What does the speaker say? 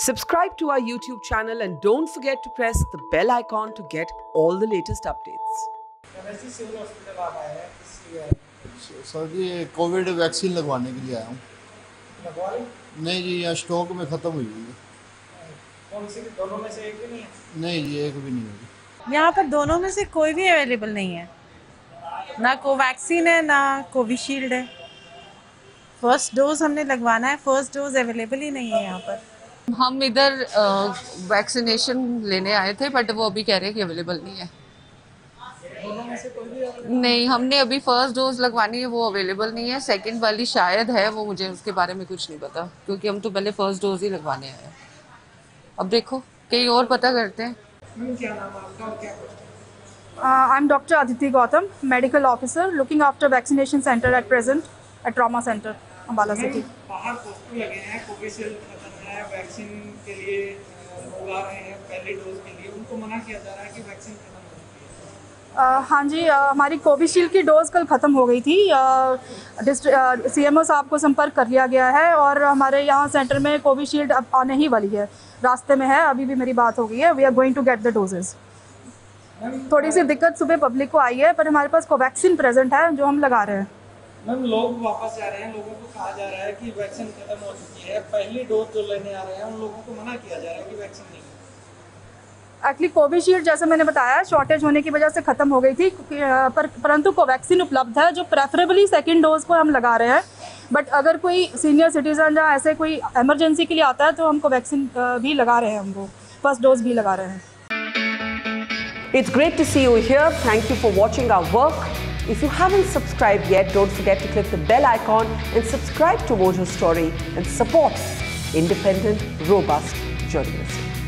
Subscribe to our YouTube channel and don't forget to press the bell icon to get all the latest updates. Sir ji covid vaccine लगवाने के लिए आया हूँ। नहीं जी यहाँ stock में ख़त्म हुई हुई है। दोनों में से एक भी नहीं है? नहीं जी एक भी नहीं हुई। यहाँ पर दोनों में से कोई भी अवेलेबल नहीं है। ना कोवैक्सीन है ना कोविशील्ड है। फ़र्स्ट डोज हमने लगवाना है फ़र्स्ट डोज अवेलेबल ही नहीं है यहाँ पर। हम इधर वैक्सीनेशन लेने आए थे बट वो अभी कह रहे हैं कि अवेलेबल नहीं है। नहीं हमने अभी फ़र्स्ट डोज लगवानी है वो अवेलेबल नहीं है। सेकंड वाली शायद है वो मुझे उसके बारे में कुछ नहीं पता क्योंकि हम तो पहले फ़र्स्ट डोज ही लगवाने आए हैं। अब देखो कहीं और पता करते हैं। मैम क्या नाम है आपका और क्या question Uh, I'm centre Aditi Gautam, medical officer, looking after vaccination बाहर पोस्टर लगे हैं कोविशील्ड खत्म है वैक्सीन के लिए लोग आ रहे हैं पहली डोज के लिए। उनको मना किया जा रहा है कि वैक्सीन खत्म हो है। Uh, हाँ जी uh, हमारी कोविशील्ड की डोज कल ख़त्म हो गई थी। सी एम ओ साहब को संपर्क कर लिया गया है और हमारे यहाँ सेंटर में कोविशील्ड अब आने ही वाली है। रास्ते में है अभी भी मेरी बात हो गई है। We are going to get the doses थोड़ी सी दिक्कत सुबह पब्लिक को आई है पर हमारे पास कोवैक्सीन प्रेजेंट है जो हम लगा रहे हैं। मैम लोग वापस जा रहे हैं लोगों को कहा जा रहा है कि वैक्सीन खत्म हो चुकी है। पहली डोज जो लेने आ रहे हैं उन लोगों को मना किया जा रहा है कि वैक्सीन नहीं एक्चुअली कोविशील्ड जैसे मैंने बताया शॉर्टेज होने की वजह से ख़त्म हो गई थी पर परंतु कोवैक्सीन उपलब्ध है जो प्रेफरेबली सेकेंड डोज को हम लगा रहे हैं। बट अगर कोई सीनियर सिटीजन या ऐसे कोई इमरजेंसी के लिए आता है तो हम कोवैक्सीन भी लगा रहे हैं हमको। फ़र्स्ट डोज भी लगा रहे हैं। It's great to see you here. Thank you for watching our work. If you haven't subscribed yet, don't forget to click the bell icon and subscribe to Mojo Story and support independent, robust journalism.